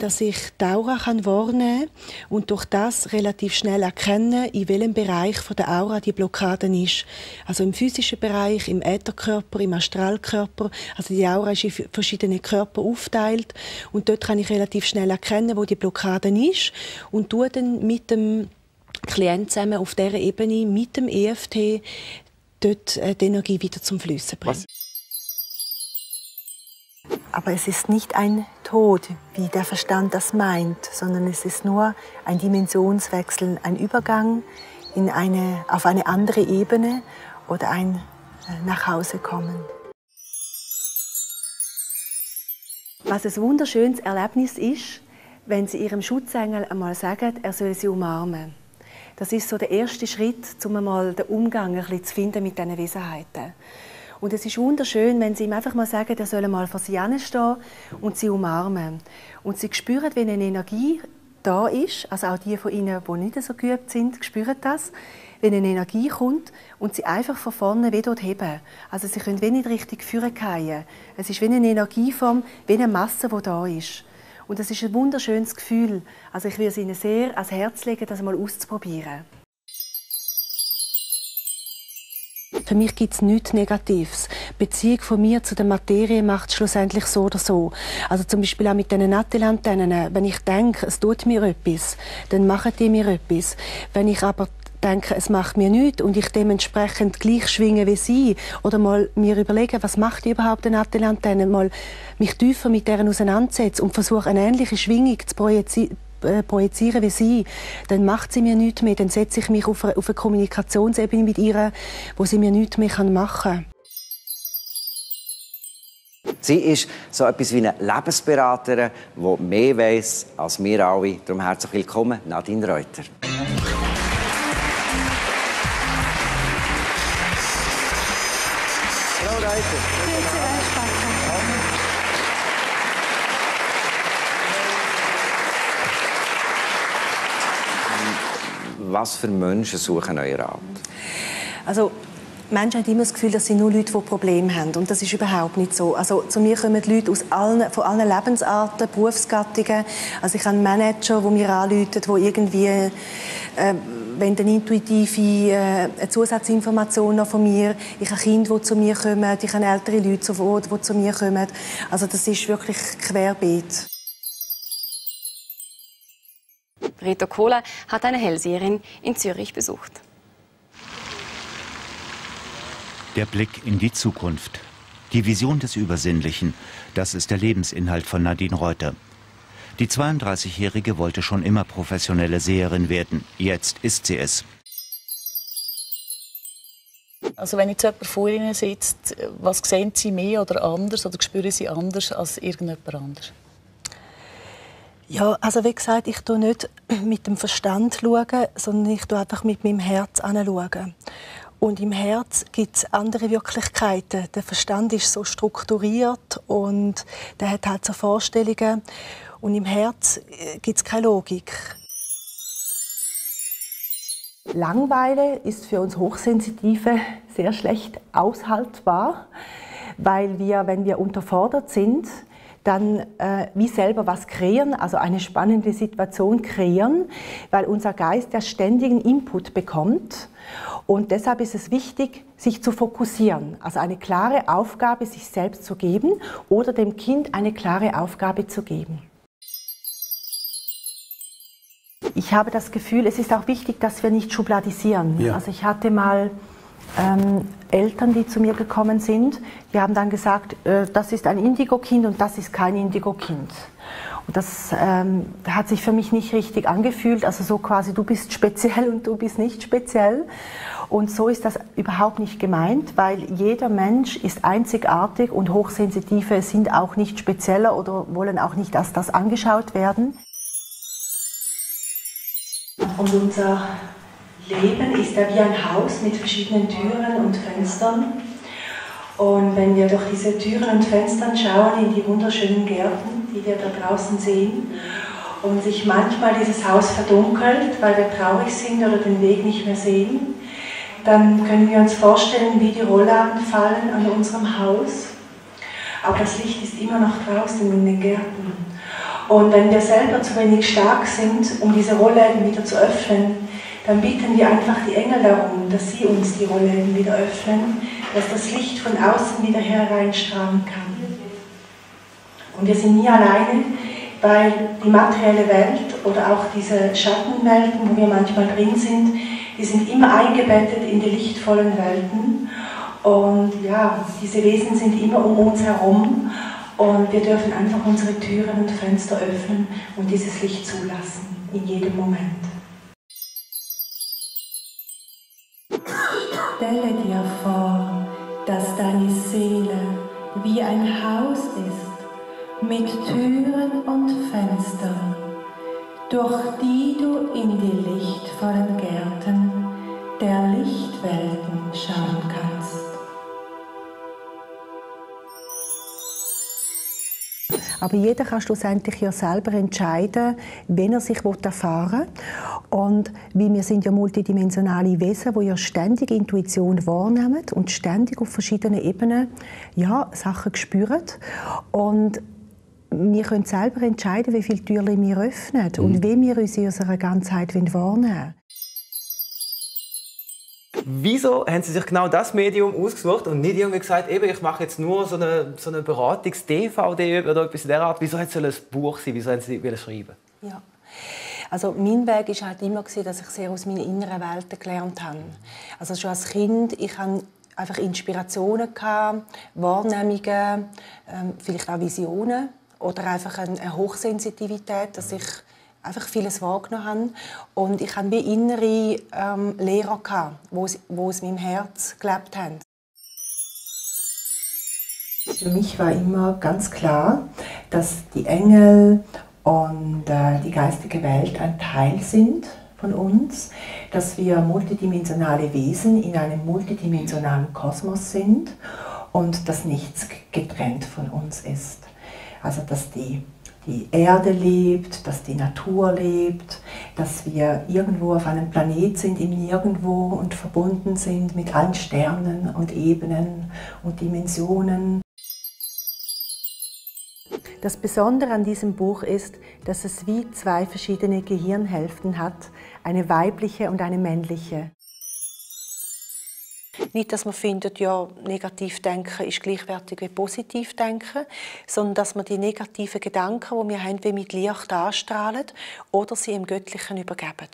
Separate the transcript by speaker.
Speaker 1: dass ich Aura kann wahrnehmen und durch das relativ schnell erkennen, in welchem Bereich von der Aura die Blockade ist. Also im physischen Bereich, im Ätherkörper, im Astralkörper. Also die Aura ist in verschiedene Körper aufteilt und dort kann ich relativ schnell erkennen, wo die Blockade ist und tue dann mit dem Klient zusammen auf dieser Ebene mit dem EFT dort äh, die Energie wieder zum Flüssen bringen. Was? Aber es ist nicht ein Tod, wie der Verstand das meint, sondern es ist nur ein Dimensionswechsel, ein Übergang in eine, auf eine andere Ebene oder ein äh, Nachhausekommen. Was ein wunderschönes Erlebnis ist, wenn Sie Ihrem Schutzengel einmal sagen, er soll Sie umarmen. Das ist so der erste Schritt, um einmal den Umgang ein bisschen zu finden mit diesen Wesenheiten. Und es ist wunderschön, wenn sie ihm einfach mal sagen, er soll mal vor sie stehen und sie umarmen. Und sie spüren, wenn eine Energie da ist, also auch die von ihnen, die nicht so geübt sind, spüren das, wenn eine Energie kommt und sie einfach von vorne wieder heben. Also sie können wenig richtig führen Es ist wie eine Energieform, wie eine Masse, die da ist. Und das ist ein wunderschönes Gefühl. Also ich würde es Ihnen sehr ans Herz legen, das mal auszuprobieren. Für mich gibt es nichts Negatives. Beziehung von mir zu der Materie macht es schlussendlich so oder so. Also zum Beispiel auch mit diesen Nattelantennen. Wenn ich denke, es tut mir etwas, dann machen die mir etwas. Wenn ich aber denke, es macht mir nichts und ich dementsprechend gleich schwinge wie sie oder mal mir überlegen, was macht überhaupt eine Nattelantenne, mal mich tiefer mit deren auseinandersetzen und versuche eine ähnliche Schwingung zu projizieren äh, projizieren wie sie, dann macht sie mir nichts mehr. Dann setze ich mich auf eine, auf eine Kommunikationsebene mit ihr, wo sie mir nichts mehr machen kann.
Speaker 2: Sie ist so etwas wie eine Lebensberaterin, die mehr weiß als wir alle. Darum herzlich willkommen, Nadine Reuter. Frau Reuter. Was für Menschen suchen euer Rat?
Speaker 1: Also Menschen haben immer das Gefühl, dass sie nur Leute, die Probleme haben. Und das ist überhaupt nicht so. Also, zu mir kommen Leute aus allen, von allen Lebensarten, Berufsgattungen. Also, ich habe einen Manager, der mir anruft, der irgendwie, äh, wenn eine intuitive äh, Zusatzinformation noch von mir. Ich habe Kinder, die zu mir kommen. Ich habe ältere Leute, die, die zu mir kommen. Also, das ist wirklich querbeet.
Speaker 3: Rita Kohler hat eine Hellseherin in Zürich besucht.
Speaker 4: Der Blick in die Zukunft. Die Vision des Übersinnlichen, das ist der Lebensinhalt von Nadine Reuter. Die 32-Jährige wollte schon immer professionelle Seherin werden. Jetzt ist sie es.
Speaker 5: Also wenn jetzt jemand vor Ihnen sitzt, was sehen Sie mehr oder anders oder spüren Sie anders als irgendjemand anders?
Speaker 1: Ja, also wie gesagt, ich schaue nicht mit dem Verstand, sondern ich schaue einfach mit meinem Herz anschauen. Und im Herz gibt es andere Wirklichkeiten. Der Verstand ist so strukturiert und der hat halt so Vorstellungen. Und im Herz äh, gibt es keine Logik. Langweile ist für uns Hochsensitive sehr schlecht aushaltbar, weil wir, wenn wir unterfordert sind, dann äh, wie selber was kreieren, also eine spannende Situation kreieren, weil unser Geist ja ständigen Input bekommt. Und deshalb ist es wichtig, sich zu fokussieren, also eine klare Aufgabe sich selbst zu geben oder dem Kind eine klare Aufgabe zu geben. Ich habe das Gefühl, es ist auch wichtig, dass wir nicht schubladisieren. Ja. Also ich hatte mal ähm, Eltern, die zu mir gekommen sind, die haben dann gesagt, äh, das ist ein Indigo-Kind und das ist kein Indigo-Kind. Und das ähm, hat sich für mich nicht richtig angefühlt, also so quasi, du bist speziell und du bist nicht speziell. Und so ist das überhaupt nicht gemeint, weil jeder Mensch ist einzigartig und Hochsensitive sind auch nicht spezieller oder wollen auch nicht als das angeschaut werden. Und unser Leben ist ja wie ein Haus mit verschiedenen Türen und Fenstern. Und wenn wir durch diese Türen und Fenstern schauen in die wunderschönen Gärten, die wir da draußen sehen, und sich manchmal dieses Haus verdunkelt, weil wir traurig sind oder den Weg nicht mehr sehen, dann können wir uns vorstellen, wie die Rollladen fallen an unserem Haus. Aber das Licht ist immer noch draußen in den Gärten. Und wenn wir selber zu wenig stark sind, um diese Rollläden wieder zu öffnen, dann bitten wir einfach die Engel darum, dass sie uns die Rollläden wieder öffnen, dass das Licht von außen wieder hereinstrahlen kann. Und wir sind nie alleine, weil die materielle Welt oder auch diese Schattenwelten, wo wir manchmal drin sind, die sind immer eingebettet in die lichtvollen Welten. Und ja, diese Wesen sind immer um uns herum und wir dürfen einfach unsere Türen und Fenster öffnen und dieses Licht zulassen in jedem Moment. Stelle dir vor, dass deine Seele wie ein Haus ist mit Türen und Fenstern, durch die du in die lichtvollen Gärten der Lichtwelten schauen kannst. Aber jeder kann schlussendlich ja selber entscheiden, wenn er sich erfahren will. Und wie wir sind ja multidimensionale Wesen, die ja ständig Intuition wahrnehmen und ständig auf verschiedenen Ebenen ja, Sachen spüren. Und wir können selber entscheiden, wie viele Türen wir öffnen mhm. und wie wir uns in unserer Ganzheit wahrnehmen wollen.
Speaker 6: Wieso haben Sie sich genau das Medium ausgesucht und nicht irgendwie gesagt, eben, ich mache jetzt nur so eine, so eine Beratungs-DVD oder etwas in der Art? Wieso hat es ein Buch sein? Wieso haben Sie schreiben?
Speaker 1: Ja. Also mein Weg war halt immer, dass ich sehr aus meinen inneren Welten gelernt habe. Also schon als Kind, ich hatte einfach Inspirationen, Wahrnehmungen, ähm, vielleicht auch Visionen oder einfach eine Hochsensitivität, dass ich einfach vieles wahrgenommen habe. Und ich hatte wie innere ähm, Lehrer, gehabt, wo, wo aus meinem Herz gelebt haben. Für mich war immer ganz klar, dass die Engel und äh, die geistige Welt ein Teil sind von uns, dass wir multidimensionale Wesen in einem multidimensionalen Kosmos sind und dass nichts getrennt von uns ist. Also dass die die Erde lebt, dass die Natur lebt, dass wir irgendwo auf einem Planet sind, im Nirgendwo und verbunden sind mit allen Sternen und Ebenen und Dimensionen. Das Besondere an diesem Buch ist, dass es wie zwei verschiedene Gehirnhälften hat, eine weibliche und eine männliche. Nicht, dass man findet, ja, negativ denken ist gleichwertig wie positiv denken, sondern dass man die negativen Gedanken, die wir haben, wie mit Licht anstrahlen oder sie im Göttlichen übergeben.